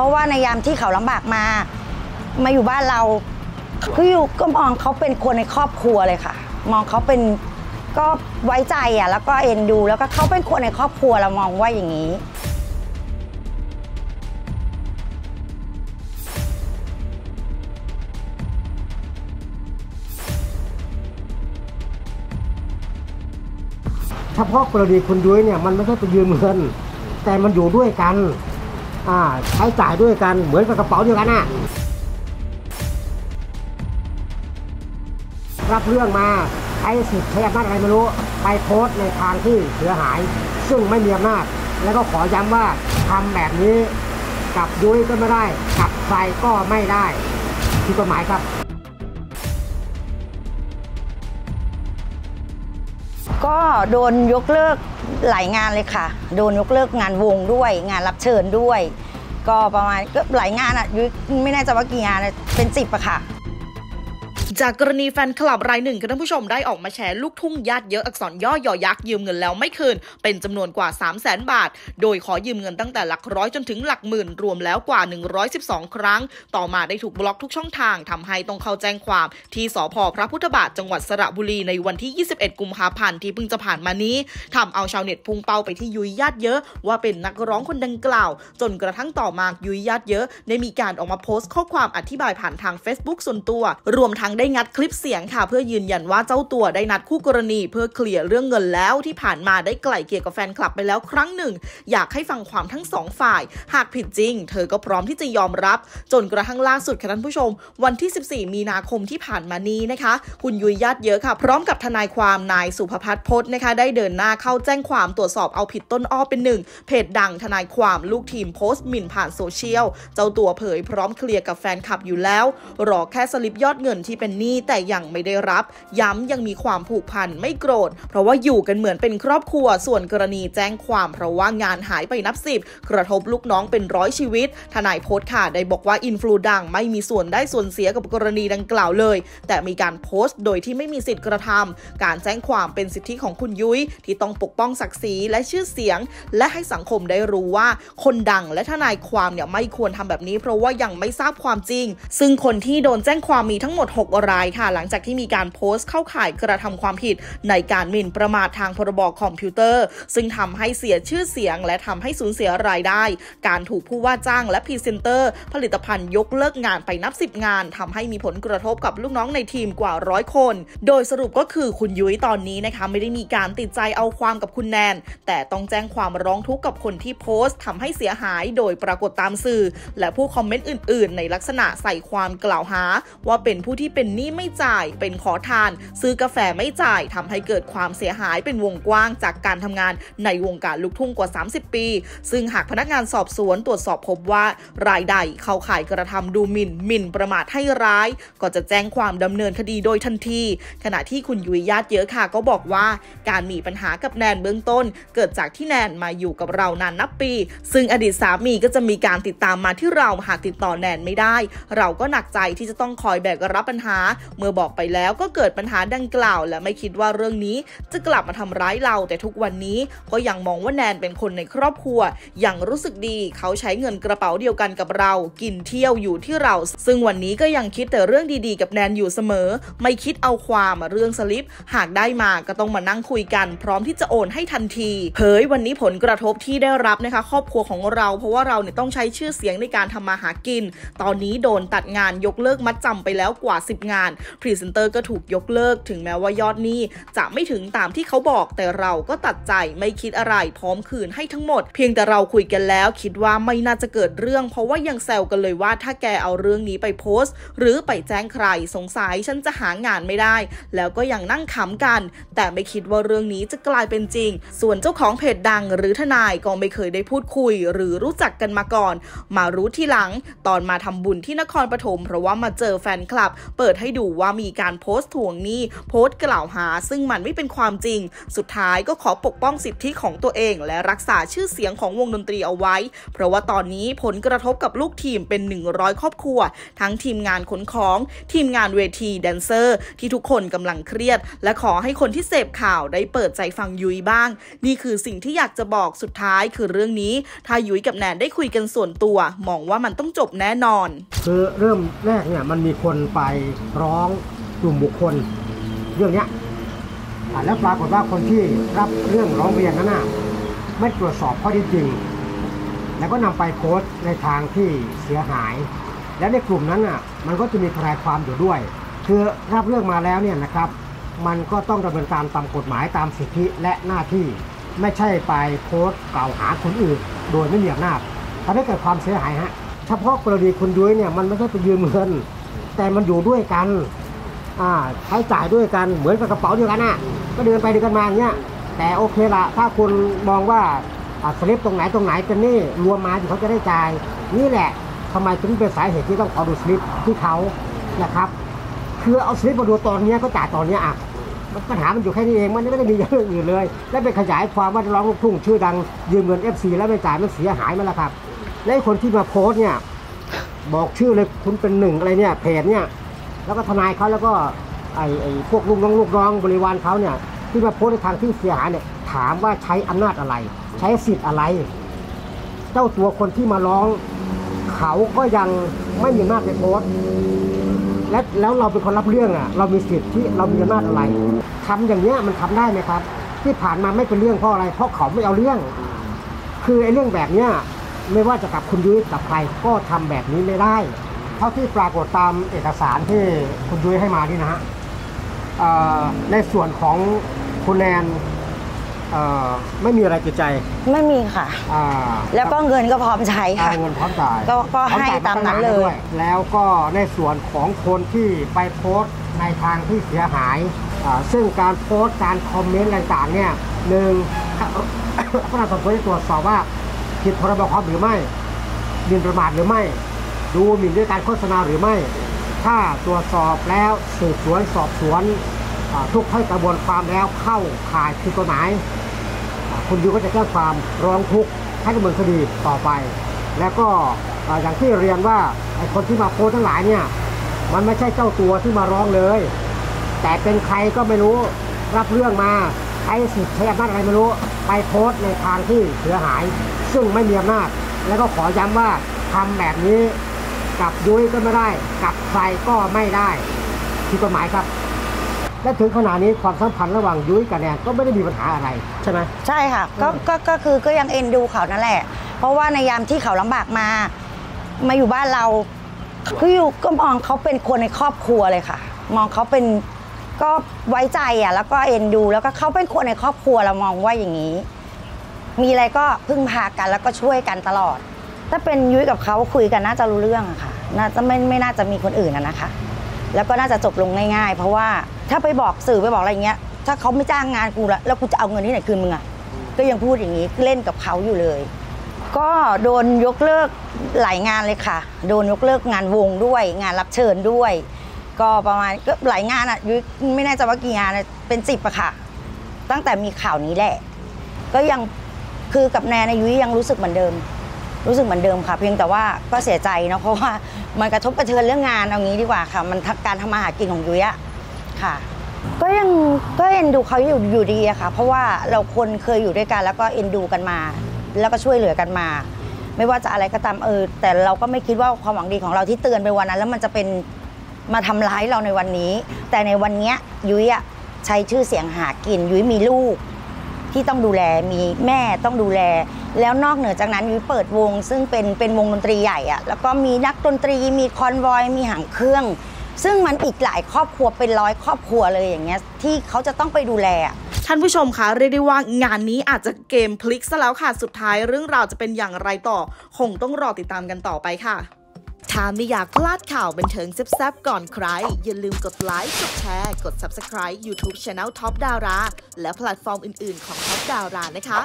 ราะว่าในยามที่เขาลำบากมา มาอยู่บ้านเราคืออยู่ก็มองเขาเป็นคนในครอบครัวเลยค่ะ มองเขาเป็นก็ไว้ใจอะแล้วก็เอ็นดู แล้วก็เขาเป็นคนในครอบครัวเรามองว่าอย่างนี้เฉพาะกรณีคุณยุ้ยเนี่ยมันไม่ใช่ไปยืมเงิน แต่มันอยู่ด้วยกัน ใช้จ่ายด้วยกันเหมือนกับกระเป๋าเดียวกันน่ะรับเรื่องมาใช้สิทธิ์ใช้อำนาจอะไรไม่รู้ ไปโพสต์ในทางที่เสียหาย ซึ่งไม่มีอำนาจ แล้วก็ขอย้ำว่าทำแบบนี้กับยุ้ยก็ไม่ได้ กับใครก็ไม่ได้ที่กฎหมายครับ ก็โดนยกเลิกหลายงานเลยค่ะ โดนยกเลิกงานวงด้วย งานรับเชิญด้วย ก็ประมาณก็หลายงานอะยุ้ยไม่แน่ใจว่ากี่งานเป็นสิบอะค่ะ จากกรณีแฟนคลับรายหนึ่งค่ะท่านผู้ชมได้ออกมาแชร์ลูกทุ่งญาติเยอะอักษรย่อยอยักษ์ยืมเงินแล้วไม่คืน เป็นจำนวนกว่า 3 0 0แสนบาท โดยขอยืมเงินตั้งแต่หลักร้อยจนถึงหลักหมื่นรวมแล้วกว่า 112 ครั้ง ต่อมาได้ถูกบล็อกทุกช่องทางทำให้ต้องเข้าแจ้งความ ที่สพพระพุทธบาทจังหวัดสระบุรีในวันที่ 21 กุมภาพันธ์ที่เพิ่งจะผ่านมานี้ทำเอาชาวเน็ตพุ่งเป้าไปที่ยุยญาติเยอะ ว่าเป็นนักร้องคนดังกล่าว จนกระทั่งต่อมายุยญาติเยอะได้มีการออกมาโพสต์ข้อความอธิบายผ่านทาง Facebook ส่วนตัว รวมทั้งได้งัดคลิปเสียงค่ะ เพื่อยืนยันว่าเจ้าตัวได้นัดคู่กรณี เพื่อเคลียร์เรื่องเงินแล้วที่ผ่านมาได้ไกล่เกลี่ยกับแฟนคลับไปแล้วครั้งหนึ่ง อยากให้ฟังความทั้งสองฝ่าย หากผิดจริง เธอก็พร้อมที่จะยอมรับ จนกระทั่งล่าสุดค่ะท่านผู้ชม วันที่ 14 มีนาคมที่ผ่านมานี้นะคะ คุณยุยญาติเยอะค่ะ พร้อมกับทนายความนายสุภพัฒน์พจน์นะคะ ได้เดินหน้าเข้าแจ้งความตรวจสอบเอาผิดต้นอ้อเป็นหนึ่งเพจดังทนายความลูกทีมโพสต์หมิ่นผ่านโซเชียลเจ้าตัวเผยพร้อมเคลียร์กับแฟนคลับอยู่แล้วรอแค่สลิปยอดเงินที่เป็นหนี้แต่ยังไม่ได้รับ ย้ำยังมีความผูกพันไม่โกรธ เพราะว่าอยู่กันเหมือนเป็นครอบครัวส่วนกรณีแจ้งความเพราะว่างานหายไปนับสิบกระทบลูกน้องเป็นร้อยชีวิต ทนายโพสต์ค่ะได้บอกว่าอินฟลูดังไม่มีส่วนได้ส่วนเสียกับกรณีดังกล่าวเลย แต่มีการโพสต์โดยที่ไม่มีสิทธิ์กระทำการแจ้งความเป็นสิทธิของคุณยุ้ยที่ต้องปกป้องศักดิ์ศรีและชื่อเสียง และให้สังคมได้รู้ว่า คนดังและทนายความเนี่ยไม่ควรทำแบบนี้ เพราะว่ายังไม่ทราบความจริง ซึ่งคนที่โดนแจ้งความมีทั้งหมด 6รายค่ะ หลังจากที่มีการโพสต์เข้าข่ายกระทำความผิดในการหมิ่นประมาททางพรบคอมพิวเตอร์ ซึ่งทำให้เสียชื่อเสียง และทำให้สูญเสียรายได้ การถูกผู้ว่าจ้างและพรีเซนเตอร์ ผลิตภัณฑ์ยกเลิกงานไปนับ 10 งานทำให้มีผลกระทบกับลูกน้องในทีมกว่าร้อยคน โดยสรุปก็คือคุณยุ้ยตอนนี้นะคะไม่ได้มีการติดใจเอาความกับคุณแนน แต่ต้องแจ้งความร้องทุกข์กับคนที่โพสต์ทำให้เสียหายโดยปรากฏตามสื่อ และผู้คอมเมนต์อื่น ๆ ในลักษณะใส่ความกล่าวหา ว่าเป็นผู้ที่เป็นหนี้ไม่จ่าย เป็นขอทาน ซื้อกาแฟไม่จ่ายทำให้เกิดความเสียหายเป็นวงกว้างจากการทำงานในวงการลูกทุ่งกว่า 30 ปี ซึ่งหากพนักงานสอบสวนตรวจสอบพบว่ารายใดเข้าข่ายกระทำดูหมิ่นหมิ่นประมาทให้ร้าย ก็จะแจ้งความดำเนินคดีโดยทันที ขณะที่คุณยุ้ยญาติเยอะค่ะก็บอกว่า การมีปัญหากับแนนเบื้องต้น เกิดจากที่แนนมาอยู่กับเรานานนับปี ซึ่งอดีตสามีก็จะมีการติดตามมาที่เราหากติดต่อแนนไม่ได้ เราก็หนักใจที่จะต้องคอยแบกรับปัญหาเมื่อบอกไปแล้วก็เกิดปัญหาดังกล่าว และไม่คิดว่าเรื่องนี้จะกลับมาทำร้ายเรา แต่ทุกวันนี้ก็ยังมองว่าแนนเป็นคนในครอบครัวยังรู้สึกดีเขาใช้เงินกระเป๋าเดียวกันกับเรา กินเที่ยวอยู่ที่เรา ซึ่งวันนี้ก็ยังคิดแต่เรื่องดีๆ กับแนนอยู่เสมอ ไม่คิดเอาความเรื่องสลิป หากได้มาก็ต้องมานั่งคุยกัน พร้อมที่จะโอนให้ทันทีเผยวันนี้ผลกระทบที่ได้รับนะคะ ครอบครัวของเรา เพราะว่าเราเนี่ยต้องใช้ชื่อเสียงในการทำมาหากิน ตอนนี้โดนตัดงานยกเลิกมัดจำไปแล้วกว่า 10งานพรีเซนเตอร์ก็ถูกยกเลิกถึงแม้ว่ายอดหนี้จะไม่ถึงตามที่เขาบอกแต่เราก็ตัดใจไม่คิดอะไรพร้อมคืนให้ทั้งหมด เพียงแต่เราคุยกันแล้วคิดว่าไม่น่าจะเกิดเรื่อง เพราะว่ายังแซวกันเลยว่าถ้าแกเอาเรื่องนี้ไปโพสต์ หรือไปแจ้งใครสงสัยฉันจะหางานไม่ได้ แล้วก็ยังนั่งขำกัน แต่ไม่คิดว่าเรื่องนี้จะกลายเป็นจริง ส่วนเจ้าของเพจดังหรือทนายก็ไม่เคยได้พูดคุย หรือรู้จักกันมาก่อน มารู้ทีหลัง ตอนมาทำบุญที่นครปฐมเพราะว่ามาเจอแฟนคลับ เปิดดให้ดูว่ามีการโพสต์ทวงหนี้โพสต์กล่าวหา ซึ่งมันไม่เป็นความจริง สุดท้ายก็ขอปกป้องสิทธิของตัวเอง และรักษาชื่อเสียงของวงดนตรีเอาไว้ เพราะว่าตอนนี้ผลกระทบกับลูกทีมเป็น 100 ครอบครัว ทั้งทีมงานขนของ ทีมงานเวทีแดนเซอร์ ที่ทุกคนกำลังเครียด และขอให้คนที่เสพข่าวได้เปิดใจฟังยุ้ยบ้าง นี่คือสิ่งที่อยากจะบอกสุดท้ายคือเรื่องนี้ ถ้ายุ้ยกับแนนได้คุยกันส่วนตัว มองว่ามันต้องจบแน่นอน คือเริ่มแรกเนี่ยมันมีคนไปร้องกลุ่มบุคคลเรื่องนี้อ่าแล้วปรากฏว่าคนที่รับเรื่องร้องเรียนนั้นน่ะไม่ตรวจสอบข้อเท็จจริง แล้วก็นำไปโพสต์ในทางที่เสียหาย และในกลุ่มนั้นน่ะมันก็จะมีทนายความอยู่ด้วย คือรับเรื่องมาแล้วเนี่ยนะครับ มันก็ต้องดำเนินการตามกฎหมายตามสิทธิและหน้าที่ไม่ใช่ไปโพสต์กล่าวหาคนอื่น โดยไม่มีอำนาจทำให้เกิดความเสียหายฮะเฉพาะกรณีคุณยุ้ยเนี่ยมันไม่ใช่ไปยืมเงิน แต่มันอยู่ด้วยกันอ่าใช้จ่ายด้วยกันเหมือนกับกระเป๋าเดียวกันน่ะก็เดินไปเดินกันมาอย่างเงี้ยแต่โอเคละถ้าคุณมองว่าสลิปตรงไหนตรงไหนเป็นนี่รวมมาที่เขาจะได้จ่ายนี่แหละทำไมถึงเป็นสาเหตุที่ต้องขอดูสลิปที่เขานะครับคือเอาสลิปมาดูตอนเนี้ก็จ่ายตอนเนี้อะปัญหามันอยู่แค่นี้เองมันไม่ได้มีอย่างอื่นเลย และไปขยายความว่าร้องลูกทุ่งชื่อดังยืมเงิน FC แล้วไม่จ่ายมันเสียหายมาแล้วครับและคนที่มาโพสเนี่ย บอกชื่อเลยคุณเป็นหนึ่งอะไรเนี่ยเพจเนี่ยแล้วก็ทนายเขาแล้วก็ไอ้ไอ้พวกลูกน้องลูกน้องบริวารเขาเนี่ยที่มาโพสในทางที่เสียหายเนี่ยถามว่าใช้อำนาจอะไร ใช้สิทธิ์อะไร เจ้าตัวคนที่มาร้อง เขาก็ยังไม่มีอำนาจในโพสและแล้วเราเป็นคนรับเรื่องอะ เรามีสิทธิ์ที่เรามีอำนาจอะไรทำอย่างเนี้ยมันทำได้ไหมครับ ที่ผ่านมาไม่เป็นเรื่องเพราะอะไร เพราะเขาไม่เอาเรื่อง คือไอ้เรื่องแบบเนี้ย ไม่ว่าจะกับคุณยุ้ยกับใครก็ทำแบบนี้ไม่ได้ เท่าที่ปรากฏตามเอกสารที่คุณยุ้ยให้มานี่นะฮะเอ่อในส่วนของคุณแนนเอ่อไม่มีอะไรจิตใจ ไม่มีค่ะอ่าแล้วก็เงินก็พร้อมใช้อ่าค่ะเงินพร้อมจ่ายก็ก็พร้อให้จ่ยตามนั้นเลยด้วยแล้วก็ในส่วนของคนที่ไปโพสต์ในทางที่เสียหายอ่าซึ่งการโพสต์การคอมเมนต์ต่างๆเนี่ยหนึ่งพนักงานสอบสวนจะตรวจสอบว่า ผิดพรบคอมหรือไม่หมิ่นประมาทหรือไม่ ดูหมิ่นด้วยการโฆษณาหรือไม่ ถ้าตรวจสอบแล้วสืบสวนสอบสวนทุกให้นกระบวนความแล้วเข้าข่ายผิดกฎหมาย คุณยูก็จะแจ้งความร้องทุกข์ให้ดำเนินคดีต่อไป แล้วก็อย่างที่เรียนว่าไอ้คนที่มาโพสต์ทั้งหลายเนี่ยมันไม่ใช่เจ้าตัวที่มาร้องเลย แต่เป็นใครก็ไม่รู้รับเรื่องมา ช้สิทธิ์ใช้อำนาจอะไรไม่รู้ ไปโพสต์ในทางที่เสียหาย ซึ่งไม่มีอำนาจ แล้วก็ขอย้ำว่าทำแบบนี้กับยุ้ยก็ไม่ได้ กับใครก็ไม่ได้ผิดกฎหมายครับ และถึงขณะนี้ความสัมพันธ์ระหว่างยุ้ยกับแนนก็ไม่ได้มีปัญหาอะไรใช่ไหมใช่ค่ะก็ก็ก็คือก็ยังเอ็นดูเขานั่นแหละ เพราะว่าในยามที่เขาลำบากมา มาอยู่บ้านเราคืออยู่ก็มองเขาเป็นคนในครอบครัวเลยค่ะ มองเขาเป็น ก็ไว้ใจอะแล้วก็เอ็นดูแล้วก็เขาเป็นคนในครอบครัวเรามองว่าอย่างนี้ มีอะไรก็พึ่งพากันแล้วก็ช่วยกันตลอด ถ้าเป็นยุ้ยกับเขาคุยกันน่าจะรู้เรื่องอะค่ะน่าจะไม่ไม่น่าจะมีคนอื่นอะนะคะ แล้วก็น่าจะจบลงง่าย ๆ เพราะว่าถ้าไปบอกสื่อไปบอกอะไรอย่างเงี้ย ถ้าเขาไม่จ้างงานกูละแล้วกูจะเอาเงินที่ไหนคืนมึงอะก็ยังพูดอย่างนี้เล่นกับเขาอยู่เลย ก็โดนยกเลิกหลายงานเลยค่ะ โดนยกเลิกงานวงด้วย งานรับเชิญด้วย ก็ประมาณก็หลายงานอะยุ้ยไม่แน่ใจว่ากี่งานเป็นสิบอะค่ะ ตั้งแต่มีข่าวนี้แหละ ก็ยังคือกับแนนในยุ้ยยังรู้สึกเหมือนเดิม รู้สึกเหมือนเดิมค่ะ เพียงแต่ว่าก็เสียใจเนาะเพราะว่ามันกระทบกระเทือนเรื่องงานเอางี้ดีกว่าค่ะ มันทักการทำมาหากินของยุ้ยอะค่ะ ก็ยังก็เอ็นดูเขาอยู่อยู่ดีอะค่ะ เพราะว่าเราคนเคยอยู่ด้วยกัน แล้วก็เอ็นดูกันมา แล้วก็ช่วยเหลือกันมา ไม่ว่าจะอะไรก็ตามเออแต่เราก็ไม่คิดว่าความหวังดีของเราที่เตือนไปวันนั้น แล้วมันจะเป็น มาทำร้ายเราในวันนี้ แต่ในวันเนี้ยยุ้ยอะใช้ชื่อเสียงหากิน ยุ้ยมีลูก ที่ต้องดูแลมีแม่ต้องดูแล แล้วนอกเหนือจากนั้นยุ้ยเปิดวง ซึ่งเป็นเป็นวงดนตรีใหญ่อะแล้วก็มีนักดนตรีมีคอนวอยมีหางเครื่อง ซึ่งมันอีกหลายครอบครัวเป็นร้อยครอบครัวเลยอย่างเงี้ยที่เขาจะต้องไปดูแลท่านผู้ชมคะเรียกได้ว่างานนี้อาจจะเกมพลิกซะแล้วค่ะสุดท้ายเรื่องราวจะเป็นอย่างไรต่อ คงต้องรอติดตามกันต่อไปค่ะ ถ้าไม่อยากพลาดข่าวบันเทิงแซ่บๆก่อนใคร อย่าลืมกดไลค์ กดแชร์ กด Subscribe YouTube Channel Top ดาราและแพลตฟอร์มอื่นๆของ Top ดารานะคะ